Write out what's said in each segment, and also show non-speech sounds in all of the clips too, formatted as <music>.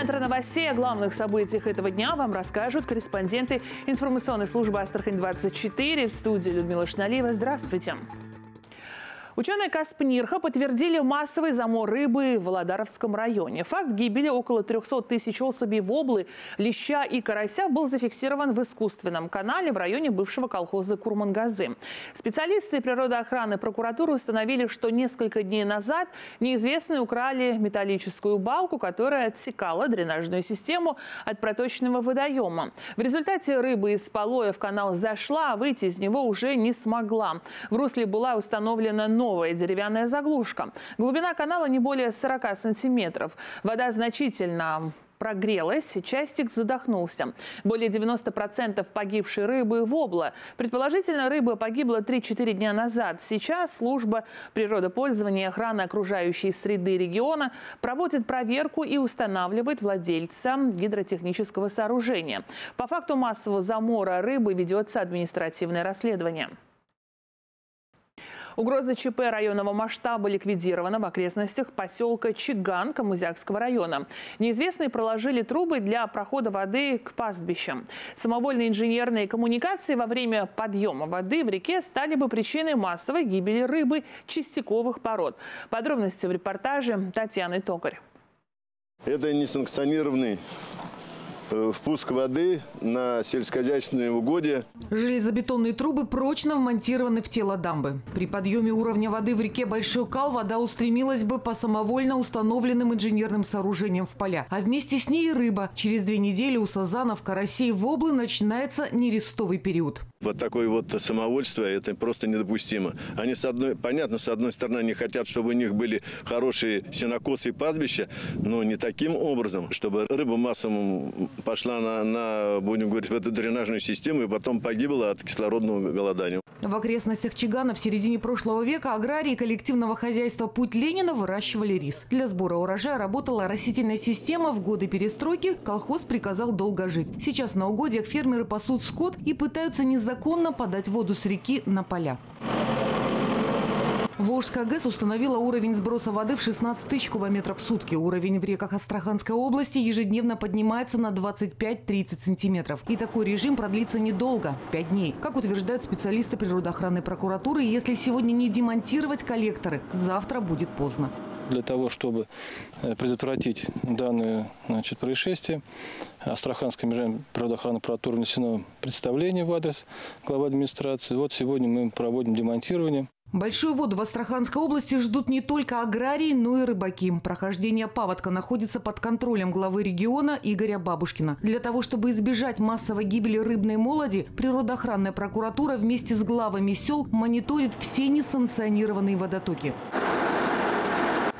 Центр новостей о главных событиях этого дня вам расскажут корреспонденты информационной службы «Астрахань-24» в студии Людмила Шналиева. Здравствуйте. Ученые Каспнирха подтвердили массовый замор рыбы в Володаровском районе. Факт гибели около 300 тысяч особей воблы, леща и карася был зафиксирован в искусственном канале в районе бывшего колхоза Курмангазы. Специалисты природоохраны прокуратуры установили, что несколько дней назад неизвестные украли металлическую балку, которая отсекала дренажную систему от проточного водоема. В результате рыба из полоя в канал зашла, а выйти из него уже не смогла. В русле была установлена новая новая деревянная заглушка. Глубина канала не более 40 сантиметров. Вода значительно прогрелась, частик задохнулся. Более 90% погибшей рыбы в обла. Предположительно, рыба погибла 3-4 дня назад. Сейчас служба природопользования и охраны окружающей среды региона проводит проверку и устанавливает владельца гидротехнического сооружения. По факту массового замора рыбы ведется административное расследование. Угроза ЧП районного масштаба ликвидирована в окрестностях поселка Чиган Камузякского района. Неизвестные проложили трубы для прохода воды к пастбищам. Самовольные инженерные коммуникации во время подъема воды в реке стали бы причиной массовой гибели рыбы чистяковых пород. Подробности в репортаже Татьяны Токарь. Это несанкционированный впуск воды на сельскохозяйственные угодья. Железобетонные трубы прочно вмонтированы в тело дамбы. При подъеме уровня воды в реке Большой Кал вода устремилась бы по самовольно установленным инженерным сооружениям в поля. А вместе с ней рыба. Через две недели у сазанов, карасей, воблы начинается нерестовый период. Вот такое вот самовольство, это просто недопустимо. Они, с одной, понятно, с одной стороны, они хотят, чтобы у них были хорошие сенокосы и пастбища, но не таким образом, чтобы рыба массово пошла на, на, будем говорить, в эту дренажную систему и потом погибла от кислородного голодания. В окрестностях Чигана в середине прошлого века аграрии коллективного хозяйства «Путь Ленина» выращивали рис. Для сбора урожая работала растительная система. В годы перестройки колхоз приказал долго жить. Сейчас на угодьях фермеры пасут скот и пытаются незаконно подать воду с реки на поля. Волжская ГЭС установила уровень сброса воды в 16 тысяч кубометров в сутки. Уровень в реках Астраханской области ежедневно поднимается на 25-30 сантиметров. И такой режим продлится недолго – 5 дней. Как утверждают специалисты природоохранной прокуратуры, если сегодня не демонтировать коллекторы, завтра будет поздно. Для того, чтобы э, предотвратить данное значит, происшествие, Астраханской межрайонной природоохранной прокуратуры внесено представление в адрес главы администрации. Вот сегодня мы проводим демонтирование. Большую воду в Астраханской области ждут не только аграрии, но и рыбаки. Прохождение паводка находится под контролем главы региона Игоря Бабушкина. Для того, чтобы избежать массовой гибели рыбной молоди, природоохранная прокуратура вместе с главами сел мониторит все несанкционированные водотоки.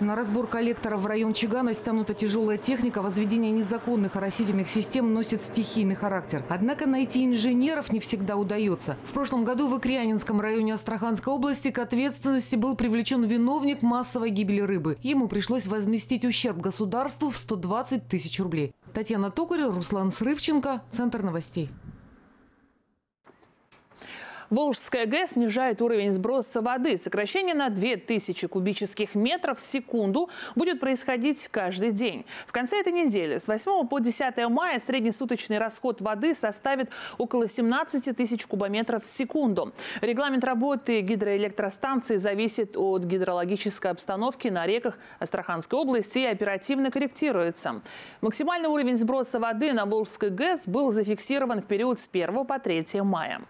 На разбор коллекторов в район Чигана стянута тяжелая техника. Возведение незаконных оросительных систем носит стихийный характер. Однако найти инженеров не всегда удается. В прошлом году в Икрянинском районе Астраханской области к ответственности был привлечен виновник массовой гибели рыбы. Ему пришлось возместить ущерб государству в 120 тысяч рублей. Татьяна Токарь, Руслан Срывченко, Центр новостей. Волжская ГЭС снижает уровень сброса воды. Сокращение на 2000 кубических метров в секунду будет происходить каждый день. В конце этой недели с 8 по 10 мая среднесуточный расход воды составит около 17 тысяч кубометров в секунду. Регламент работы гидроэлектростанции зависит от гидрологической обстановки на реках Астраханской области и оперативно корректируется. Максимальный уровень сброса воды на Волжской ГЭС был зафиксирован в период с 1 по 3 мая.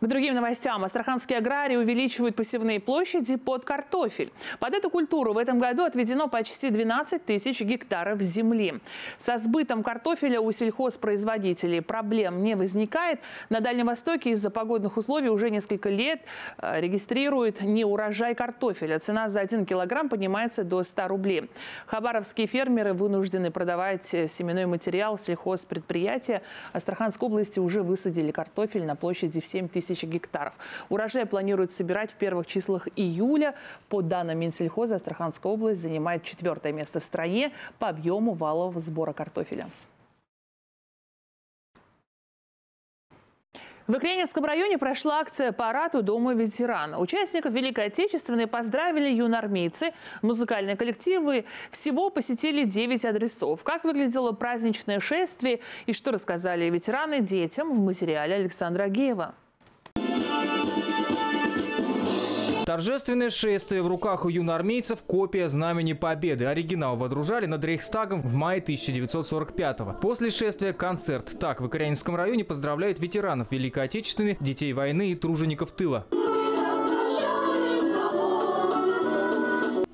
К другим новостям. Астраханские аграрии увеличивают посевные площади под картофель. Под эту культуру в этом году отведено почти 12 тысяч гектаров земли. Со сбытом картофеля у сельхозпроизводителей проблем не возникает. На Дальнем Востоке из-за погодных условий уже несколько лет э, регистрируют неурожай картофеля. Цена за 1 килограмм поднимается до 100 рублей. Хабаровские фермеры вынуждены продавать семенной материал сельхозпредприятия. Астраханской области уже высадили картофель на площади в 7 тысяч тысяч гектаров. Урожай планируют собирать в первых числах июля. По данным Минсельхоза, Астраханская область занимает четвертое место в стране по объему валового сбора картофеля. В Икренинском районе прошла акция «Парад у Дома ветерана». Участников Великой Отечественной поздравили юноармейцы, музыкальные коллективы. Всего посетили 9 адресов. Как выглядело праздничное шествие и что рассказали ветераны детям в материале Александра Агеева. Торжественное шествие в руках у юноармейцев – копия Знамени Победы. Оригинал водружали над Рейхстагом в мае 1945-го. После шествия концерт. Так в Икорянинском районе поздравляют ветеранов Великой Отечественной, детей войны и тружеников тыла.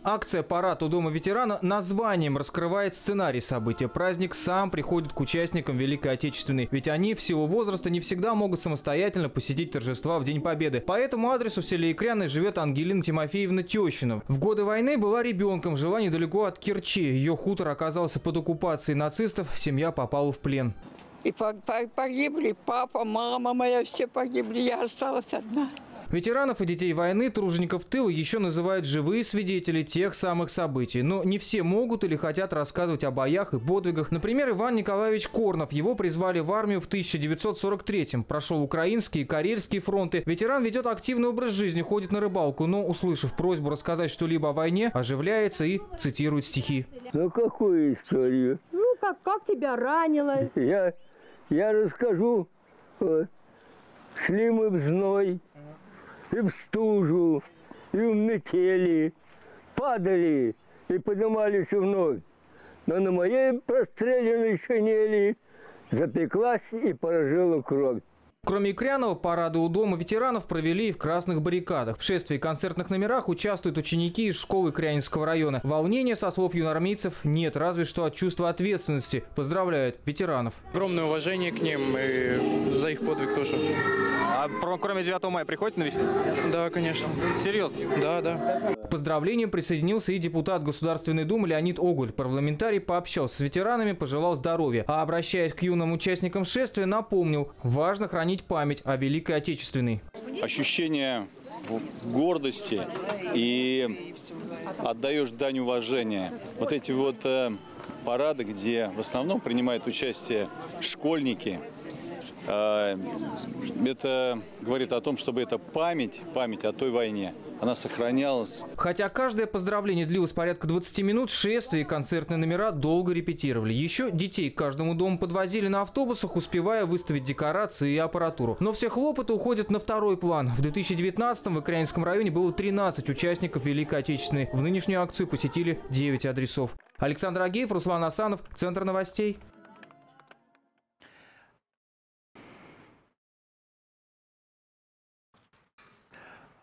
Акция «Парад у Дома ветерана» названием раскрывает сценарий события. Праздник сам приходит к участникам Великой Отечественной, ведь они в силу возраста не всегда могут самостоятельно посетить торжества в День Победы. По этому адресу в селе Икряны живет Ангелина Тимофеевна Тещина. В годы войны была ребенком, жила недалеко от Керчи. Ее хутор оказался под оккупацией нацистов, семья попала в плен. И погибли папа, мама моя, все погибли, я осталась одна. Ветеранов и детей войны, тружеников тыла еще называют живые свидетели тех самых событий. Но не все могут или хотят рассказывать о боях и подвигах. Например, Иван Николаевич Корнов. Его призвали в армию в 1943-м. Прошел украинские и карельские фронты. Ветеран ведет активный образ жизни, ходит на рыбалку, но, услышав просьбу рассказать что-либо о войне, оживляется и цитирует стихи. Ну, какую историю? Ну, как, как тебя ранило? Я, я расскажу. Шли мы в зной, и в стужу, и в метели, падали и поднимались вновь. Но на моей простреленной шинели запеклась и поражила кровь. Кроме Икрянова, парады у Дома ветеранов провели и в красных баррикадах. В шествии концертных номерах участвуют ученики из школы Крянинского района. Волнения, со слов юнормейцев, нет, разве что от чувства ответственности. Поздравляют ветеранов. Огромное уважение к ним и за их подвиг тоже. А кроме 9 мая приходите на веселье? Да, конечно. Серьезно? Да, да. К поздравлениям присоединился и депутат Государственной Думы Леонид Огуль. Парламентарий пообщался с ветеранами, пожелал здоровья. А обращаясь к юным участникам шествия, напомнил, важно хранить память о Великой Отечественной. Ощущение гордости и отдаешь дань уважения. Вот эти вот э, парады, где в основном принимают участие школьники, это говорит о том, чтобы эта память, память о той войне, она сохранялась. Хотя каждое поздравление длилось порядка 20 минут, шествия и концертные номера долго репетировали. Еще детей к каждому дому подвозили на автобусах, успевая выставить декорации и аппаратуру. Но все хлопоты уходят на второй план. В 2019-м в Украинском районе было 13 участников Великой Отечественной. В нынешнюю акцию посетили 9 адресов. Александр Агеев, Руслан Асанов, Центр новостей.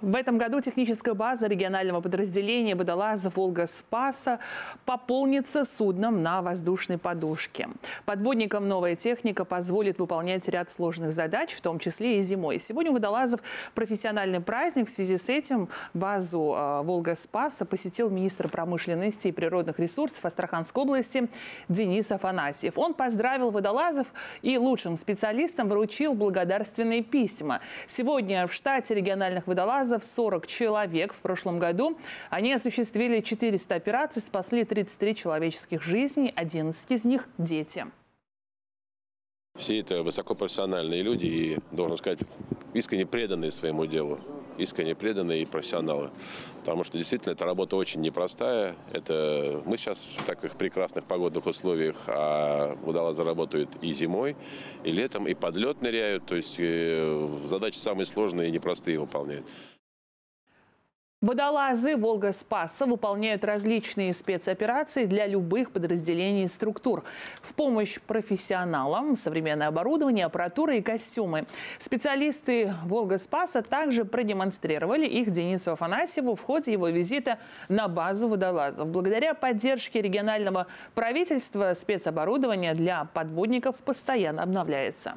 В этом году техническая база регионального подразделения «Водолаза Волга-Спаса» пополнится судном на воздушной подушке. Подводникам новая техника позволит выполнять ряд сложных задач, в том числе и зимой. Сегодня у водолазов профессиональный праздник. В связи с этим базу э, «Волга-Спаса» посетил министр промышленности и природных ресурсов Астраханской области Денис Афанасьев. Он поздравил водолазов и лучшим специалистам вручил благодарственные письма. Сегодня в штате региональных водолазов заказов 40 человек. В прошлом году они осуществили 400 операций, спасли 33 человеческих жизней, 11 из них – дети. Все это высокопрофессиональные люди и, должен сказать, искренне преданные своему делу. Искренне преданные и профессионалы. Потому что действительно эта работа очень непростая. Это мы сейчас в таких прекрасных погодных условиях, а водолазы работают и зимой, и летом, и под лед ныряют. То есть э, задачи самые сложные и непростые выполняют. Водолазы Волга-Спаса выполняют различные спецоперации для любых подразделений и структур. В помощь профессионалам современное оборудование, аппаратура и костюмы. Специалисты Волга-Спаса также продемонстрировали их Денису Афанасьеву в ходе его визита на базу водолазов. Благодаря поддержке регионального правительства спецоборудование для подводников постоянно обновляется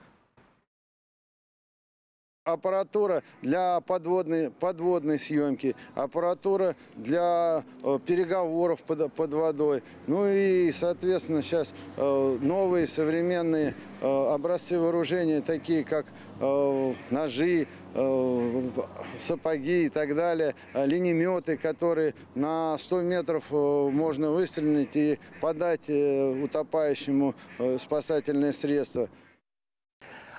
аппаратура для подводной, подводной съемки, аппаратура для э, переговоров под, под водой. Ну и, соответственно, сейчас э, новые современные э, образцы вооружения, такие как ножи, сапоги и так далее, линеметы, которые на 100 метров можно выстрелить и подать утопающему спасательное средство.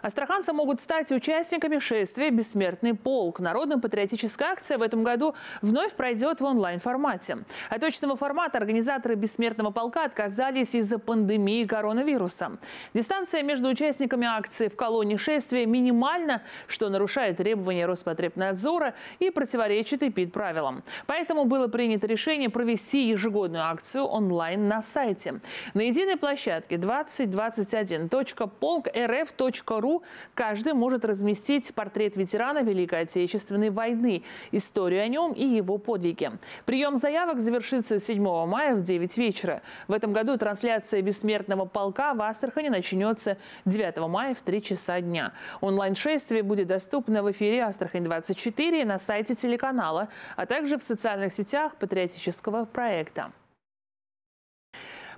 Астраханцы могут стать участниками шествия «Бессмертный полк». Народная патриотическая акция в этом году вновь пройдет в онлайн-формате. От точного формата организаторы «Бессмертного полка» отказались из-за пандемии коронавируса. Дистанция между участниками акции в колонне шествия минимальна, что нарушает требования Роспотребнадзора и противоречит ИПИД-правилам. Поэтому было принято решение провести ежегодную акцию онлайн на сайте. На единой площадке 2021.полк.рф.ру ру каждый может разместить портрет ветерана Великой Отечественной войны, историю о нем и его подвиге. Прием заявок завершится 7 мая в 9 вечера. В этом году трансляция «Бессмертного полка» в Астрахани начнется 9 мая в 3 часа дня. Онлайн-шествие будет доступно в эфире «Астрахань-24» на сайте телеканала, а также в социальных сетях патриотического проекта.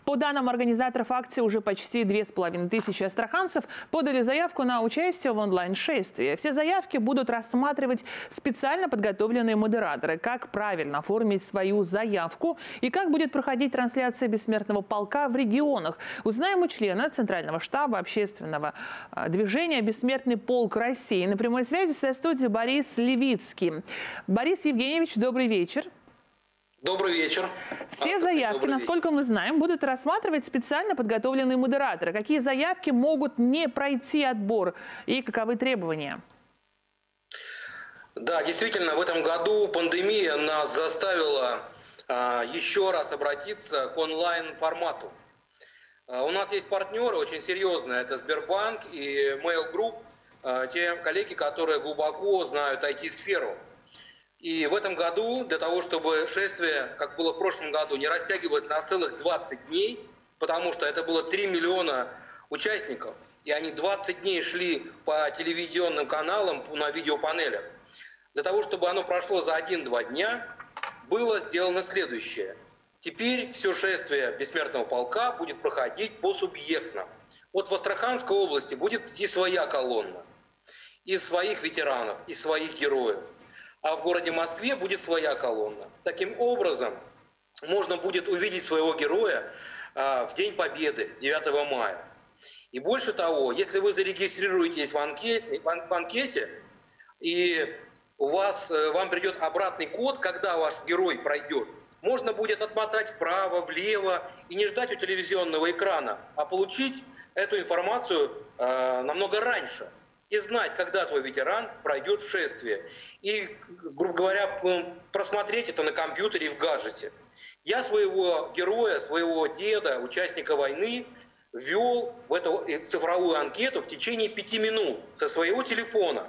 По данным организаторов акции, уже почти две с половиной тысячи астраханцев подали заявку на участие в онлайн-шествии. Все заявки будут рассматривать специально подготовленные модераторы. Как правильно оформить свою заявку и как будет проходить трансляция бессмертного полка в регионах. Узнаем у члена Центрального штаба общественного а, движения «Бессмертный полк России». На прямой связи со студией Борис Левицкий. Борис Евгеньевич, добрый вечер. Добрый вечер. Все а, заявки, насколько мы знаем, будут рассматривать специально подготовленные модераторы. Какие заявки могут не пройти отбор и каковы требования? Да, действительно, в этом году пандемия нас заставила а, еще раз обратиться к онлайн-формату. А, у нас есть партнеры очень серьезные, это Сбербанк и Mail Group, а, те коллеги, которые глубоко знают IT-сферу. И в этом году, для того, чтобы шествие, как было в прошлом году, не растягивалось на целых 20 дней, потому что это было 3 миллиона участников, и они 20 дней шли по телевизионным каналам на видеопанелях. Для того, чтобы оно прошло за 1-2 дня, было сделано следующее. Теперь все шествие Бессмертного полка будет проходить по субъектно. Вот в Астраханской области будет идти своя колонна из своих ветеранов, из своих героев – а в городе Москве будет своя колонна. Таким образом, можно будет увидеть своего героя а, в День Победы, 9 мая. И больше того, если вы зарегистрируетесь в анкете, в анкете и у вас, э, вам придет обратный код, когда ваш герой пройдет, можно будет отмотать вправо, влево и не ждать у телевизионного экрана, а получить эту информацию э, намного раньше и знать, когда твой ветеран пройдет в шествие. И, грубо говоря, просмотреть это на компьютере и в гаджете. Я своего героя, своего деда, участника войны, ввел в эту цифровую анкету в течение пяти минут со своего телефона.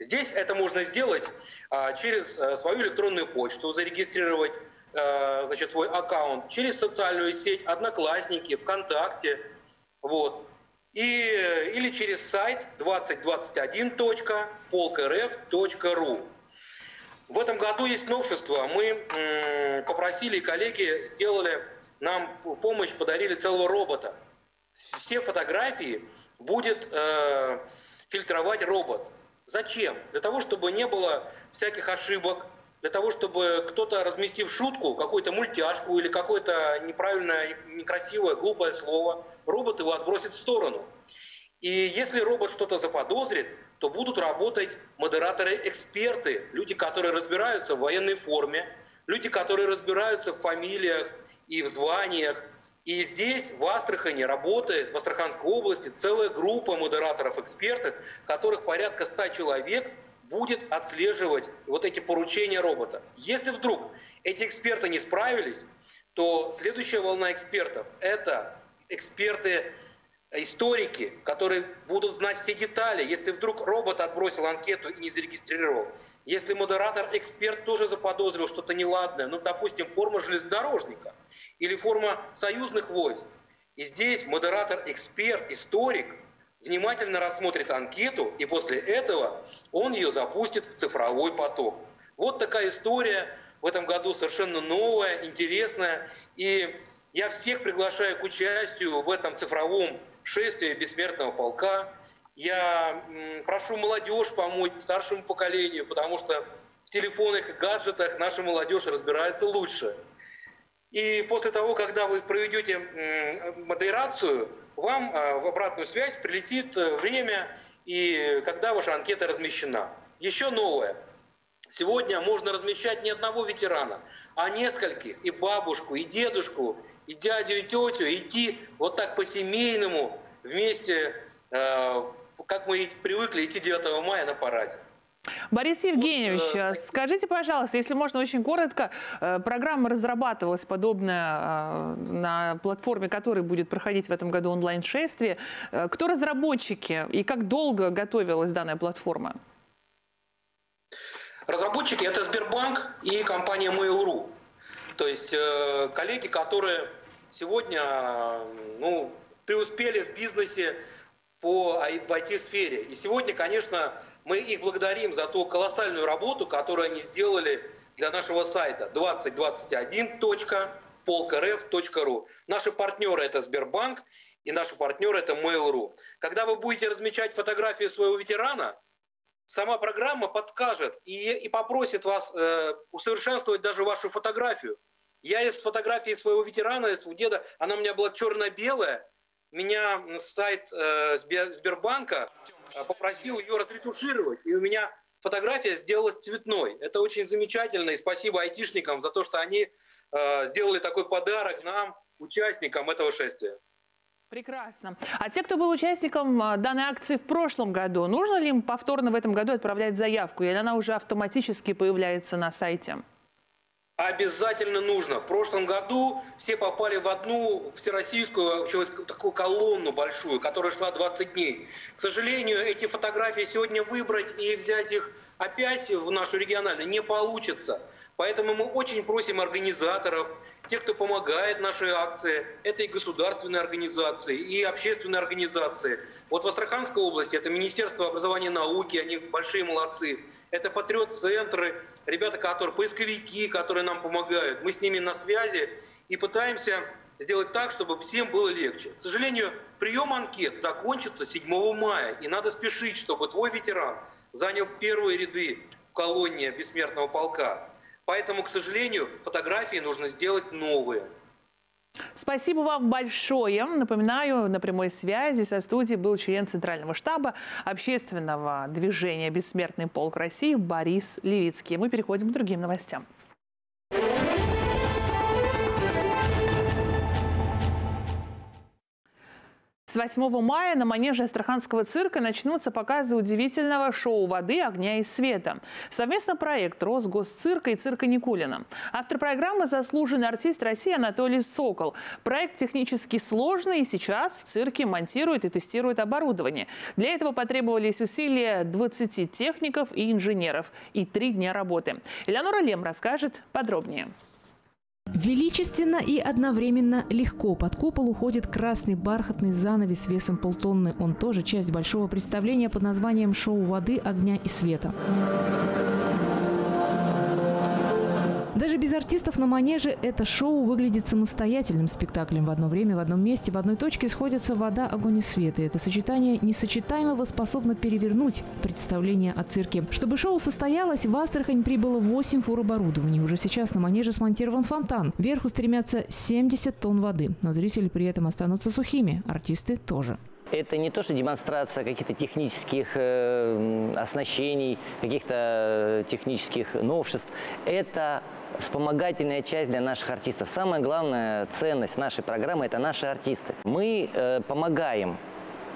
Здесь это можно сделать а, через а, свою электронную почту, зарегистрировать а, значит, свой аккаунт, через социальную сеть Одноклассники, ВКонтакте. Вот и, или через сайт 2021.polkrf.ru. В этом году есть новшество. Мы попросили, коллеги сделали нам помощь, подарили целого робота. Все фотографии будет э, фильтровать робот. Зачем? Для того, чтобы не было всяких ошибок, для того, чтобы кто-то, разместив шутку, какую-то мультяшку или какое-то неправильное, некрасивое, глупое слово, робот его отбросит в сторону. И если робот что-то заподозрит, то будут работать модераторы-эксперты, люди, которые разбираются в военной форме, люди, которые разбираются в фамилиях и в званиях. И здесь, в Астрахани, работает, в Астраханской области, целая группа модераторов-экспертов, которых порядка 100 человек – будет отслеживать вот эти поручения робота. Если вдруг эти эксперты не справились, то следующая волна экспертов – это эксперты, историки, которые будут знать все детали. Если вдруг робот отбросил анкету и не зарегистрировал, если модератор-эксперт тоже заподозрил что-то неладное, ну, допустим, форма железнодорожника или форма союзных войск, и здесь модератор-эксперт, историк – внимательно рассмотрит анкету, и после этого он ее запустит в цифровой поток. Вот такая история в этом году совершенно новая, интересная. И я всех приглашаю к участию в этом цифровом шествии бессмертного полка. Я прошу молодежь помочь старшему поколению, потому что в телефонах и гаджетах наша молодежь разбирается лучше. И после того, когда вы проведете модерацию, вам а, в обратную связь прилетит э, время и когда ваша анкета размещена. Еще новое. Сегодня можно размещать не одного ветерана, а нескольких, и бабушку, и дедушку, и дядю, и тетю, идти вот так по-семейному вместе, э, как мы привыкли идти 9 мая на параде. Борис Евгеньевич, вот, э, скажите, пожалуйста, если можно очень коротко, э, программа разрабатывалась подобная э, на платформе, которая будет проходить в этом году онлайн-шествие. Кто разработчики и как долго готовилась данная платформа? Разработчики – это Сбербанк и компания Mail.ru. То есть коллеги, которые сегодня ну, преуспели в бизнесе по, в IT-сфере. И сегодня, конечно, мы их благодарим за ту колоссальную работу, которую они сделали для нашего сайта 2021.polkrf.ru. Наши партнеры это Сбербанк и наши партнеры это Mail.ru. Когда вы будете размечать фотографии своего ветерана, сама программа подскажет и, и попросит вас э, усовершенствовать даже вашу фотографию. Я из фотографии своего ветерана, из деда, она у меня была черно-белая, меня сайт э, Сбербанка попросил ее разретушировать, и у меня фотография сделалась цветной. Это очень замечательно, и спасибо айтишникам за то, что они э, сделали такой подарок нам, участникам этого шествия. Прекрасно. А те, кто был участником э, данной акции в прошлом году, нужно ли им повторно в этом году отправлять заявку, или она уже автоматически появляется на сайте? Обязательно нужно. В прошлом году все попали в одну всероссийскую такую колонну большую, которая шла 20 дней. К сожалению, эти фотографии сегодня выбрать и взять их опять в нашу региональную не получится. Поэтому мы очень просим организаторов, тех, кто помогает нашей акции, это и государственные организации, и общественные организации. Вот в Астраханской области это Министерство образования и науки, они большие молодцы это патриот-центры, ребята, которые, поисковики, которые нам помогают. Мы с ними на связи и пытаемся сделать так, чтобы всем было легче. К сожалению, прием анкет закончится 7 мая, и надо спешить, чтобы твой ветеран занял первые ряды в колонне бессмертного полка. Поэтому, к сожалению, фотографии нужно сделать новые. Спасибо вам большое. Напоминаю, на прямой связи со студией был член Центрального штаба общественного движения «Бессмертный полк России» Борис Левицкий. Мы переходим к другим новостям. С 8 мая на манеже Астраханского цирка начнутся показы удивительного шоу воды, огня и света. Совместно проект Росгосцирка и цирка Никулина. Автор программы – заслуженный артист России Анатолий Сокол. Проект технически сложный и сейчас в цирке монтируют и тестируют оборудование. Для этого потребовались усилия 20 техников и инженеров и три дня работы. Элеонора Лем расскажет подробнее. Величественно и одновременно легко под купол уходит красный бархатный занавес весом полтонны. Он тоже часть большого представления под названием «Шоу воды, огня и света». Даже без артистов на манеже это шоу выглядит самостоятельным спектаклем. В одно время, в одном месте, в одной точке сходятся вода, огонь и свет. И это сочетание несочетаемого способно перевернуть представление о цирке. Чтобы шоу состоялось, в Астрахань прибыло 8 фур оборудования. Уже сейчас на манеже смонтирован фонтан. Вверху стремятся 70 тонн воды. Но зрители при этом останутся сухими. Артисты тоже. Это не то, что демонстрация каких-то технических э, оснащений, каких-то технических новшеств. Это вспомогательная часть для наших артистов. Самая главная ценность нашей программы – это наши артисты. Мы э, помогаем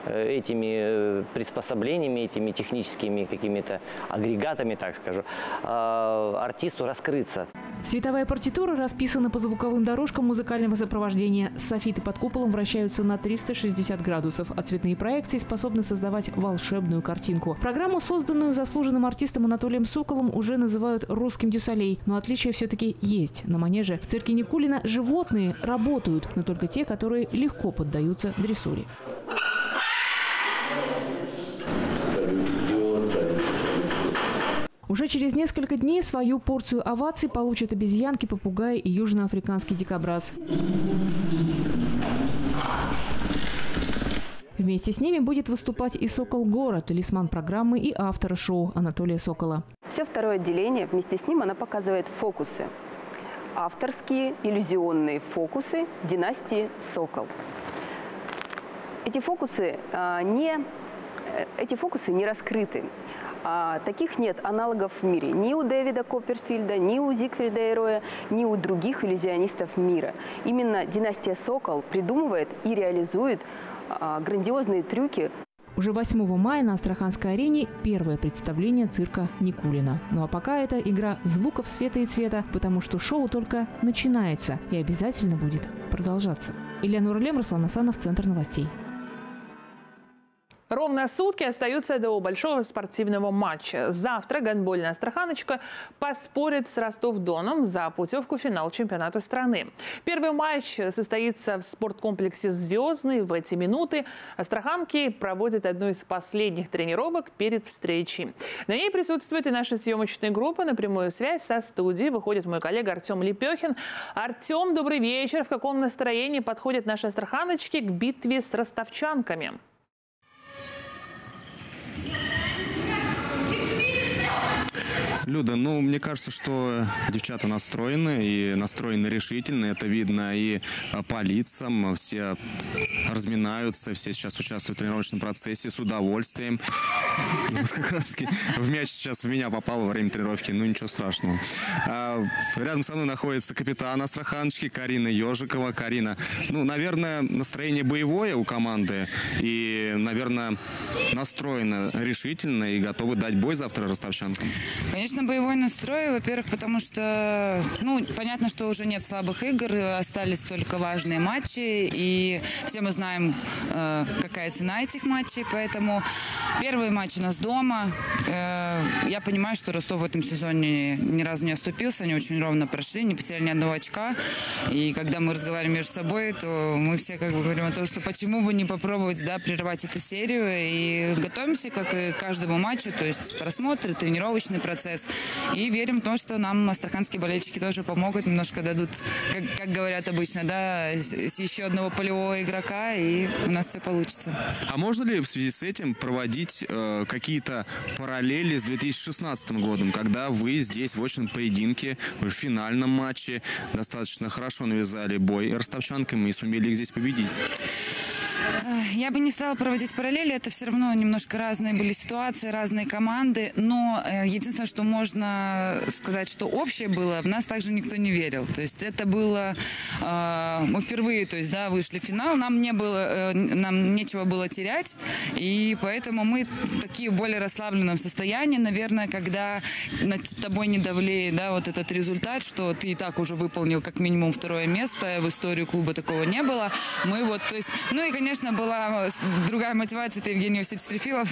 этими э, приспособлениями, этими техническими какими-то агрегатами, так скажу, а, артисту раскрыться. Световая партитура расписана по звуковым дорожкам музыкального сопровождения. Софиты под куполом вращаются на 360 градусов, а цветные проекции способны создавать волшебную картинку. Программу, созданную заслуженным артистом Анатолием Соколом, уже называют русским дюсалей. Но отличие все-таки есть. На манеже в цирке Никулина животные работают, но только те, которые легко поддаются дрессуре. Уже через несколько дней свою порцию оваций получат обезьянки, попугаи и южноафриканский дикобраз. Вместе с ними будет выступать и «Сокол Гора», талисман программы и автора шоу Анатолия Сокола. Все второе отделение, вместе с ним она показывает фокусы. Авторские иллюзионные фокусы династии «Сокол». Эти фокусы а, не э, эти фокусы не раскрыты. А таких нет аналогов в мире. Ни у Дэвида Копперфильда, ни у Зигфрида Эроя, ни у других иллюзионистов мира. Именно династия Сокол придумывает и реализует а, грандиозные трюки. Уже 8 мая на Астраханской арене первое представление цирка Никулина. Ну а пока это игра звуков света и цвета, потому что шоу только начинается и обязательно будет продолжаться. Илья Нурлем, Руслан Асанов, Центр новостей. Ровно сутки остаются до большого спортивного матча. Завтра гандбольная «Астраханочка» поспорит с Ростов-Доном за путевку в финал чемпионата страны. Первый матч состоится в спорткомплексе «Звездный». В эти минуты астраханки проводят одну из последних тренировок перед встречей. На ней присутствует и наша съемочная группа. На прямую связь со студией выходит мой коллега Артем Лепехин. Артем, добрый вечер. В каком настроении подходят наши астраханочки к битве с ростовчанками? Люда, ну, мне кажется, что девчата настроены и настроены решительно. Это видно и а, по лицам. Все разминаются, все сейчас участвуют в тренировочном процессе с удовольствием. Вот как раз таки в мяч сейчас в меня попал во время тренировки. Ну, ничего страшного. А, рядом со мной находится капитан Астраханочки Карина Ежикова. Карина, ну, наверное, настроение боевое у команды. И, наверное, настроено решительно и готовы дать бой завтра ростовчанкам. Конечно, конечно, боевой настрой. Во-первых, потому что, ну, понятно, что уже нет слабых игр, остались только важные матчи, и все мы знаем, э, какая цена этих матчей, поэтому первый матч у нас дома. Э, я понимаю, что Ростов в этом сезоне ни разу не оступился, они очень ровно прошли, не потеряли ни одного очка, и когда мы разговариваем между собой, то мы все как бы говорим о том, что почему бы не попробовать, да, прервать эту серию, и готовимся, как и к каждому матчу, то есть просмотры, тренировочный процесс, процесс. И верим в то, что нам астраханские болельщики тоже помогут, немножко дадут, как, как говорят обычно, да, еще одного полевого игрока, и у нас все получится. А можно ли в связи с этим проводить э, какие-то параллели с 2016 годом, когда вы здесь в очном поединке, в финальном матче достаточно хорошо навязали бой ростовчанкам и сумели их здесь победить? Я бы не стала проводить параллели, это все равно немножко разные были ситуации, разные команды, но э, единственное, что можно сказать, что общее было, в нас также никто не верил. То есть это было, э, мы впервые, то есть, да, вышли в финал, нам не было, э, нам нечего было терять, и поэтому мы такие более расслабленном состоянии, наверное, когда над тобой не давлеет, да, вот этот результат, что ты и так уже выполнил как минимум второе место, в историю клуба такого не было. Мы вот, то есть, ну и, конечно, конечно, была другая мотивация, это Евгений Васильевич Трефилов.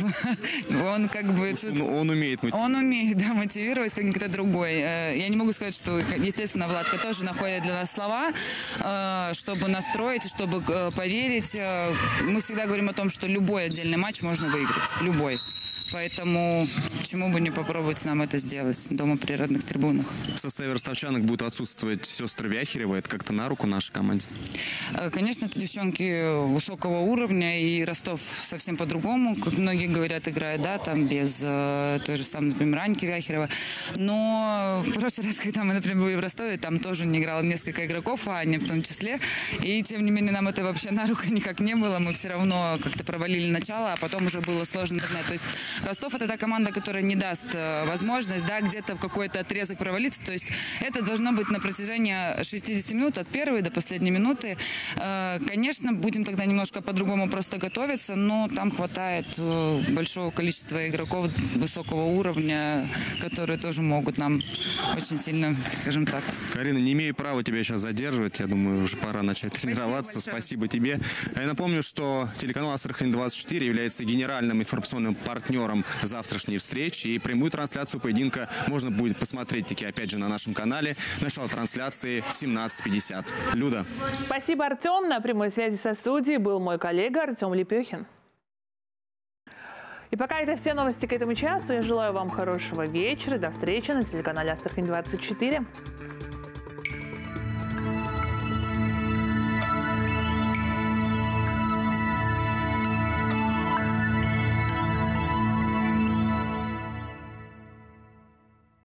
<laughs> Он как бы... Тут... Он умеет мотивировать. Он умеет, да, мотивировать, как никто другой. Э, я не могу сказать, что, естественно, Владка тоже находит для нас слова, э, чтобы настроить, чтобы э, поверить. Мы всегда говорим о том, что любой отдельный матч можно выиграть. Любой. Поэтому почему бы не попробовать нам это сделать дома при родных трибунах. В составе ростовчанок будут отсутствовать сестры Вяхерева. Это как-то на руку нашей команде? Э, конечно, это девчонки высокого уровня, и Ростов совсем по-другому, как многие говорят, играет, да, там без э, той же самой, например, Аньки Вяхерева. Но в прошлый раз, <laughs> когда мы, например, были в Ростове, там тоже не играло несколько игроков, а Аня в том числе. И тем не менее нам это вообще на руку <laughs> никак не было. Мы все равно как-то провалили начало, а потом уже было сложно. То есть Ростов это та команда, которая не даст э, возможность, да, где-то в какой-то отрезок провалиться. То есть это должно быть на протяжении 60 минут от первой до последней минуты. Э, конечно, будем тогда немножко по-другому просто готовиться, но там хватает э, большого количества игроков высокого уровня, которые тоже могут нам очень сильно, скажем так. Карина, не имею права тебя сейчас задерживать. Я думаю, уже пора начать тренироваться. Спасибо, Спасибо тебе. Я напомню, что телеканал Астрахань-24 является генеральным информационным партнером партнером завтрашней встречи. И прямую трансляцию поединка можно будет посмотреть таки опять же на нашем канале. Начало трансляции в 17.50. Люда. Спасибо, Артем. На прямой связи со студией был мой коллега Артем Лепехин. И пока это все новости к этому часу. Я желаю вам хорошего вечера. До встречи на телеканале Астрахань 24.